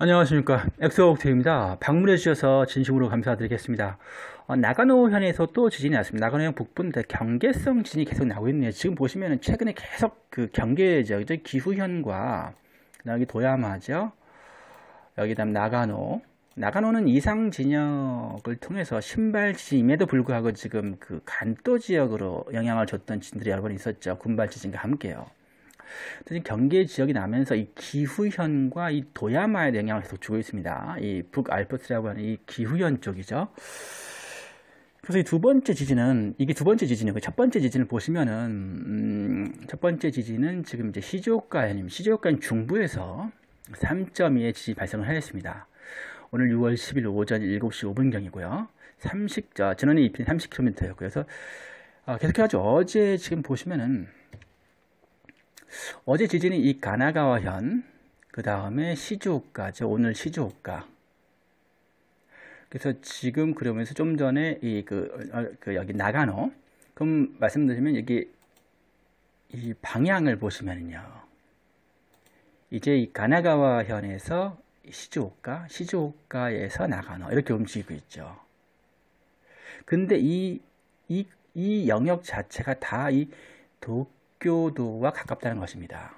안녕하십니까. 엑소옥트입니다. 방문해 주셔서 진심으로 감사드리겠습니다. 어, 나가노 현에서 또 지진이 났습니다. 나가노 현 북부인데 경계성 지진이 계속 나오고 있네요. 지금 보시면 최근에 계속 그 경계죠 기후현과 여기 도야마죠. 여기 다음 나가노. 나가노는 이상 진역을 통해서 신발 지진임에도 불구하고 지금 그 간도 지역으로 영향을 줬던 지진들이 여러 번 있었죠. 군발 지진과 함께요 지금 경계 지역이 나면서 이 기후현과 이 도야마에 영향을 계속 주고 있습니다. 이 북알프스라고 하는 이 기후현 쪽이죠. 그래서 이 두 번째 지진은 이게 두 번째 지진이고 첫 번째 지진을 보시면은 음, 첫 번째 지진은 지금 이제 시즈오카현 시즈오카현 중부에서 3.2의 지진이 발생을 하였습니다. 오늘 6월 10일 오전 7시 5분경이고요. 30, 저, 전원의 입이 30km였고요. 그래서 어, 계속해가지고 어제 지금 보시면은 어제 지진이 이 가나가와현, 그 다음에 시즈오카죠. 오늘 시즈오카. 그래서 지금 그러면서 좀 전에 이그 어, 그 여기 나가노. 그럼 말씀드리면 여기 이 방향을 보시면요. 이제 이 가나가와 현에서 시즈오카, 시즈오카에서 나가노 이렇게 움직이고 있죠. 근데 이, 이, 이 영역 자체가 다 이 도쿄도와 가깝다는 것입니다.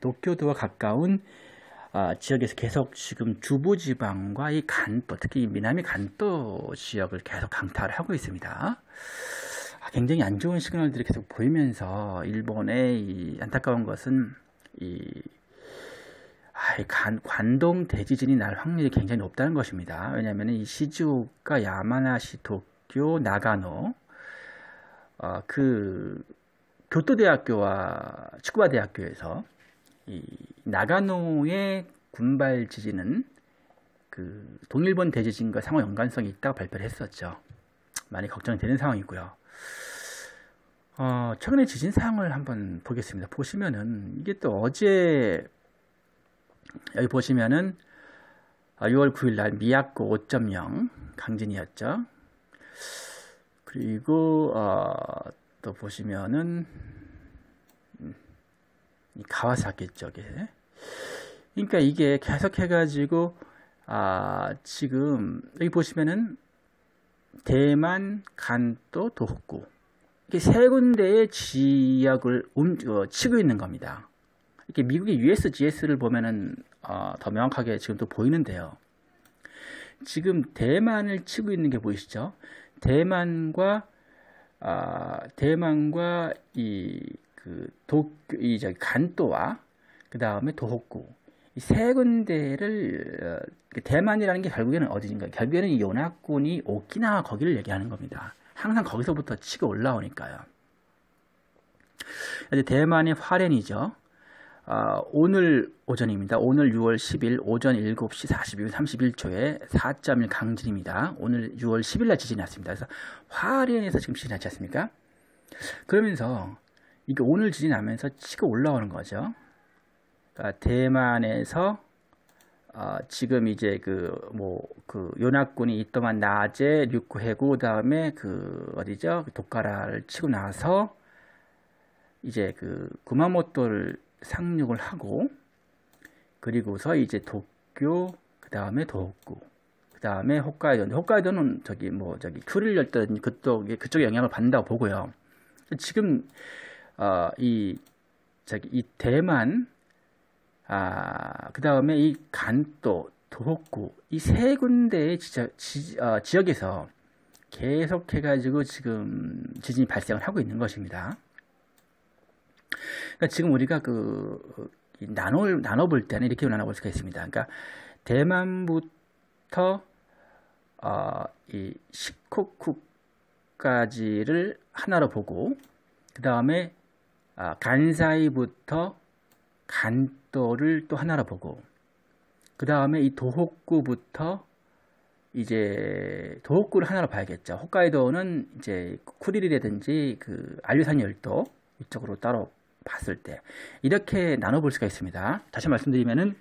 도쿄도와 가까운 어, 지역에서 계속 지금 주부지방과 이 간도, 특히 미남이 간도 지역을 계속 강타를 하고 있습니다. 아, 굉장히 안 좋은 시그널들이 계속 보이면서 일본의 안타까운 것은 이, 아, 이 간, 관동 대지진이 날 확률이 굉장히 높다는 것입니다. 왜냐하면 이 시즈오카, 야마나시, 도쿄, 나가노 어, 그 교토대학교와 축구바 대학교에서 이 나가노의 군발 지진은 그 동일본 대지진과 상호 연관성이 있다고 발표를 했었죠. 많이 걱정이 되는 상황이고요. 어, 최근에 지진 사항을 한번 보겠습니다. 보시면은 이게 또 어제 여기 보시면은 6월 9일 날 미야코 5.0 강진이었죠. 그리고 어, 또 보시면은 음, 가와사키 쪽에 그러니까 이게 계속 해가지고 아 지금 여기 보시면은 대만, 간도, 도호쿠 이게 세 군데의 지역을 움, 어, 치고 있는 겁니다. 이렇게 미국의 USGS를 보면은 어, 더 명확하게 지금 또 보이는데요. 지금 대만을 치고 있는 게 보이시죠? 대만과 아, 대만과 이그 도, 이 저기 간도와 그 다음에 도호쿠 이 세 군데를 어, 그 대만이라는 게 결국에는 어디인가? 결국에는 이 요나군이 오키나와 거기를 얘기하는 겁니다. 항상 거기서부터 치고 올라오니까요. 이제 대만의 화롄이죠. 어, 오늘 오전입니다. 오늘 6월 10일 오전 7시 42분 31초에 4.1 강진입니다. 오늘 6월 10일 날 지진이 났습니다. 그래서 화롄에서 지금 지진이 났지 않습니까? 그러면서 이게 오늘 지진 나면서 치고 올라오는 거죠. 그러니까 대만에서 어, 지금 이제 그 뭐그 요나군이 있더만 낮에 류쿠 해구 다음에 그 어디죠? 도카라를 치고 나서 이제 그 구마모토를 상륙을 하고 그리고서 이제 도쿄 그 다음에 도호쿠 그 다음에 홋카이도 홋카이도는 저기 뭐 저기 큐릴 열던 그쪽에 그쪽에 영향을 받는다고 보고요. 지금 어, 이 저기 이 대만 아, 그 다음에 이 간도 도호쿠 이 세 군데의 지저, 지, 어, 지역에서 계속해가지고 지금 지진이 발생을 하고 있는 것입니다. 그러니까 지금 우리가 그 나눠 나눠 볼 때는 이렇게 나눠 볼 수가 있습니다. 그러니까 대만부터 어, 이 시코쿠까지를 하나로 보고 그 다음에 아, 간사이부터 간도를 또 하나로 보고 그 다음에 이 도호쿠부터 이제 도호쿠를 하나로 봐야겠죠. 홋카이도는 이제 쿠리리라든지 그 알류산 열도 이쪽으로 따로 봤을 때 이렇게 나눠볼 수가 있습니다. 다시 말씀드리면은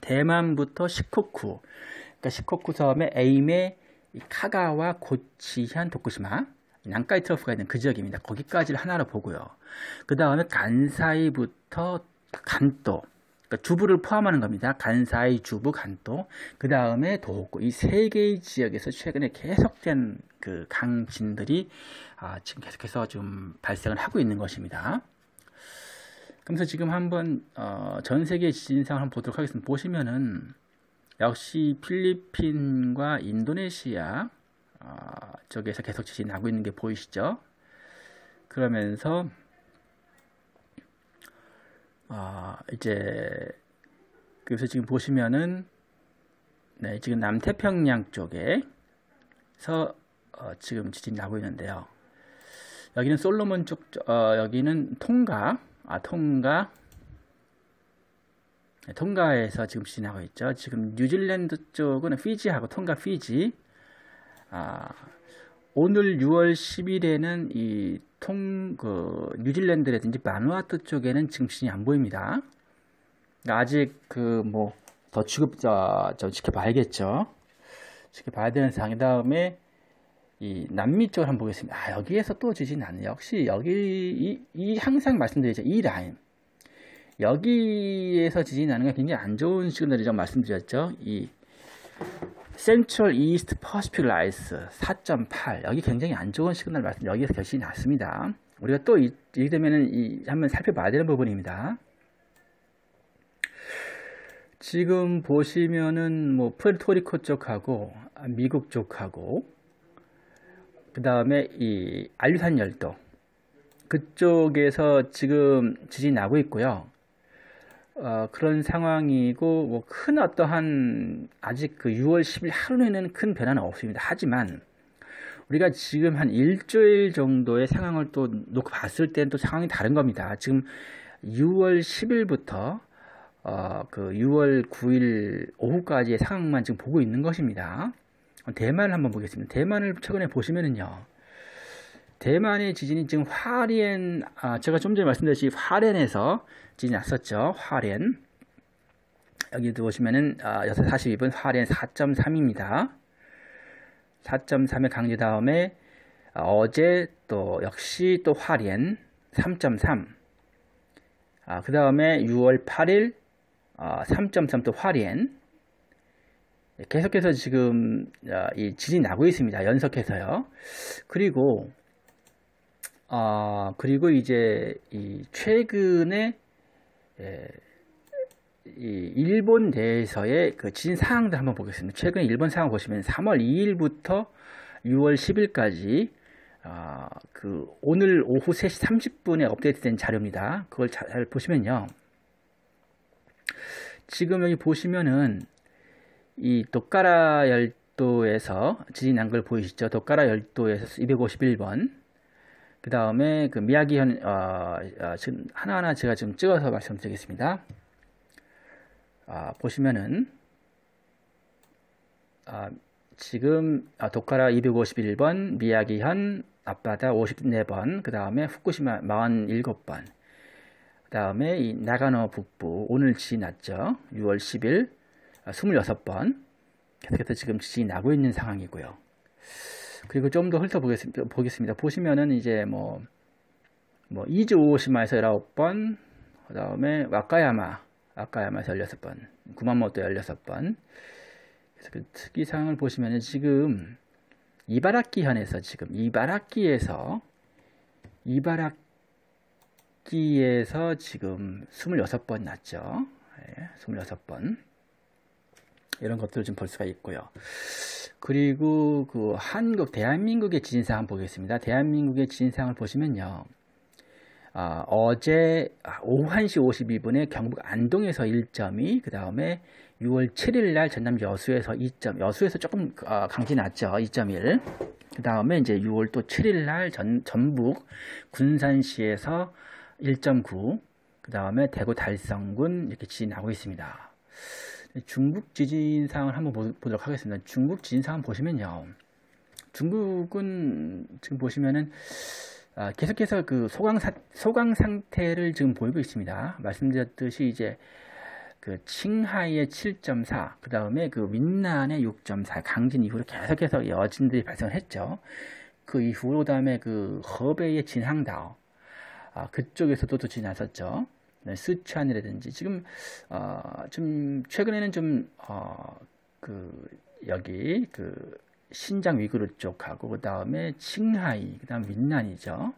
대만부터 시코쿠, 그러니까 시코쿠 섬의 에임의 카가와 고치현, 도쿠시마, 난카이 트러프가 있는 그 지역입니다. 거기까지를 하나로 보고요. 그 다음에 간사이부터 간도, 그러니까 주부를 포함하는 겁니다. 간사이, 주부, 간도, 그 다음에 도호구 이 세 개의 지역에서 최근에 계속된 그 강진들이 아, 지금 계속해서 좀 발생을 하고 있는 것입니다. 그래서 지금 한번 어, 전 세계 지진상을 한번 보도록 하겠습니다. 보시면은 역시 필리핀과 인도네시아 어, 쪽에서 계속 지진이 나고 있는 게 보이시죠? 그러면서 어, 이제 그래서 지금 보시면은 네, 지금 남태평양 쪽에서 어, 지금 지진이 나고 있는데요. 여기는 솔로몬 쪽, 어, 여기는 통가, 아 통가, 네, 통가에서 지금 지진이 나고 있죠. 지금 뉴질랜드 쪽은 피지하고 통가 피지, 아, 오늘 6월 10일에는 이 통, 그, 뉴질랜드라든지 마누아투 쪽에는 지금 지진이 안 보입니다. 아직 그, 뭐, 더 취급, 저, 저 지켜봐야겠죠. 지켜봐야 되는 상황. 다음에 이 남미 쪽을 한번 보겠습니다. 아, 여기에서 또 지진이 나네. 역시 여기, 이, 이 항상 말씀드리죠. 이 라인. 여기에서 지진이 나는 게 굉장히 안 좋은 시그널이라고 말씀드렸죠. 이 Central East Pacific Rise 4.8 여기 굉장히 안 좋은 시그널 말씀 여기에서 결실이 났습니다. 우리가 또 이, 렇게 되면은 이 한번 살펴봐야 되는 부분입니다. 지금 보시면은 뭐 푸에르토리코 쪽하고 미국 쪽하고 그 다음에 이 알류산 열도 그쪽에서 지금 지진이 나고 있고요. 어, 그런 상황이고 뭐 큰 어떠한 아직 그 6월 10일 하루에는 큰 변화는 없습니다. 하지만 우리가 지금 한 일주일 정도의 상황을 또 놓고 봤을 때는 또 상황이 다른 겁니다. 지금 6월 10일부터 어, 그 6월 9일 오후까지의 상황만 지금 보고 있는 것입니다. 대만을 한번 보겠습니다. 대만을 최근에 보시면은요. 대만의 지진이 지금 화롄, 아, 제가 좀 전에 말씀드렸듯이 화롄에서 지진이 났었죠. 화롄. 여기도 보시면은, 아, 6시 42분 화롄 4.3입니다. 4.3의 강제 다음에, 아, 어제 또 역시 또 화롄 3.3. 아, 그 다음에 6월 8일, 아, 3.3또 화롄. 계속해서 지금 아, 이 지진이 나고 있습니다. 연속해서요. 그리고 아, 그리고 이제 이 최근에 예, 이 일본 내에서의 그 지진 상황들 한번 보겠습니다. 최근 일본 상황 보시면 3월 2일부터 6월 10일까지 아, 그 오늘 오후 3시 30분에 업데이트된 자료입니다. 그걸 잘 보시면요. 지금 여기 보시면은 이 도카라 열도에서 지진 난 걸 보이시죠? 도카라 열도에서 251번 그 다음에 그 미야기 현 어, 어, 지금 하나하나 제가 좀 찍어서 말씀드리겠습니다. 아, 보시면은 아, 지금 아, 도카라 251번, 미야기현 앞바다 54번, 그 다음에 후쿠시마 47번, 그 다음에 이 나가노 북부 오늘 지진 났죠. 6월 10일 26번 계속해서 지금 지진이 나고 있는 상황이고요. 그리고 좀 더 훑어보겠습니다. 보겠습니다. 보시면은 이제 뭐, 뭐, 이즈 오시마에서 19번, 그 다음에 와카야마, 와카야마에서 16번, 구마모토 16번. 그래서 그 특이사항을 보시면은 지금 이바라키 현에서 지금 이바라키에서 이바라키에서 지금 26번 났죠. 네, 26번. 이런 것들을 좀 볼 수가 있고요. 그리고 그 한국 대한민국의 지진상을 보겠습니다. 대한민국의 지진상을 보시면요. 아, 어제 오후 1시 52분에 경북 안동에서 1.2, 그 다음에 6월 7일 날 전남 여수에서 2점, 여수에서 조금 어, 강진 났죠. 2.1. 그 다음에 이제 6월 또 7일 날 전, 전북 군산시에서 1.9, 그 다음에 대구 달성군 이렇게 지진 나고 있습니다. 중국 지진 상을 한번 보도록 하겠습니다. 중국 지진 상 보시면요. 중국은 지금 보시면은 아, 계속해서 그 소강 사, 소강 상태를 지금 보이고 있습니다. 말씀드렸듯이 이제 그 칭하이의 7.4, 그 다음에 그 윈난의 6.4 강진 이후로 계속해서 여진들이 발생을 했죠. 그 이후로 다음에 그 허베이의 진항다오, 아, 그쪽에서도 또 지났었죠. 네, 스촨이라든지 지금 어, 좀 최근에는 좀 어, 그 여기 그 신장 위구르 쪽하고 그 다음에 칭하이 그 다음 윈난이죠.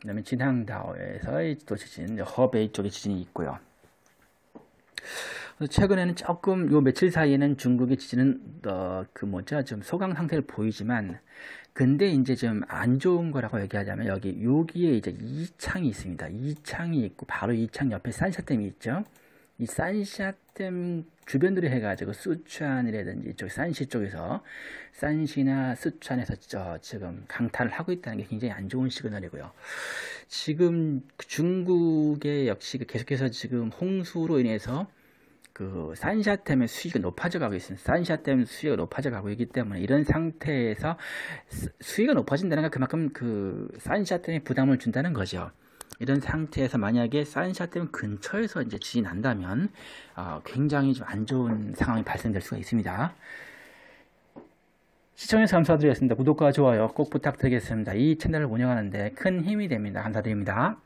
그 다음에 진항다오에서의 또 지진, 허베이 쪽에 지진이 있고요. 최근에는 조금 요 며칠 사이에는 중국의 지진은 어, 그 뭐죠 좀 소강 상태를 보이지만 근데 이제 좀 안 좋은 거라고 얘기하자면 여기 여기에 이제 이 창이 있습니다. 이 창이 있고 바로 이 창 옆에 산샤댐이 있죠. 이 산샤댐 주변들이 해가지고 수촨이라든지 이쪽 산시 쪽에서 산시나 수촨에서 저 지금 강탈을 하고 있다는 게 굉장히 안 좋은 시그널이고요. 지금 중국의 역시 계속해서 지금 홍수로 인해서 그 산샤템의 수위가 높아져 가고 있습니다. 산샤템 수위가 높아져 가고 있기 때문에 이런 상태에서 수위가 높아진다는 건 그만큼 그 산샤템에 부담을 준다는 거죠. 이런 상태에서 만약에 산샤템 근처에서 이제 지진이 난다면 어, 굉장히 좀 안 좋은 상황이 발생될 수가 있습니다. 시청해주셔서 감사드리겠습니다. 구독과 좋아요 꼭 부탁드리겠습니다. 이 채널을 운영하는데 큰 힘이 됩니다. 감사드립니다.